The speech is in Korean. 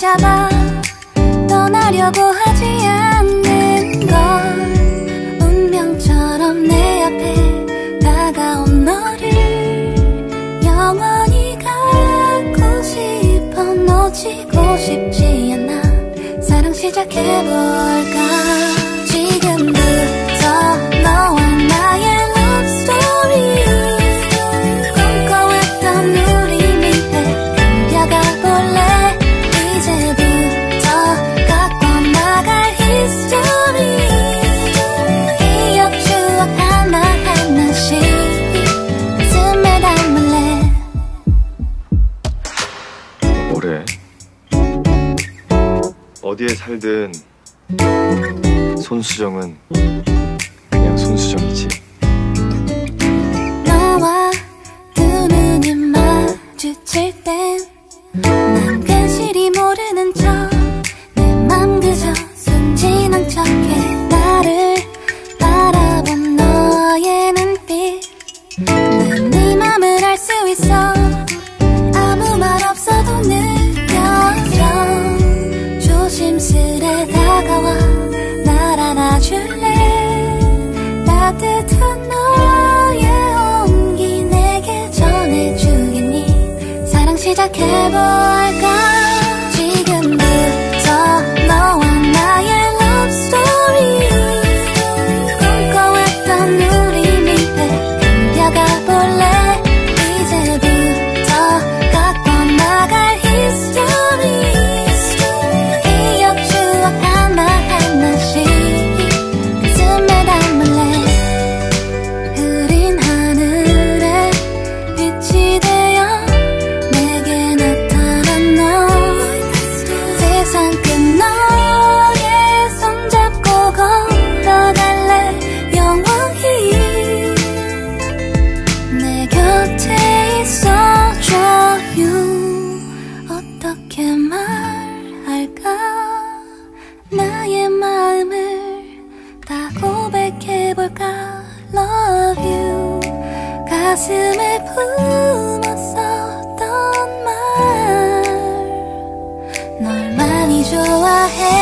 잡아. 떠나려고 하지 않는 걸. 운명처럼 내 앞에 다가온 너를 영원히 갖고 싶어 놓치고 싶지 않아. 사랑 시작해볼까? 어디에 살든 손수정은 그냥 손수정이지. 너와 두 눈이 마주칠 땐 따뜻한 너의 온기 내게 전해주겠니? 사랑 시작해봐. 가슴에 품었었던 말 널 많이 좋아해.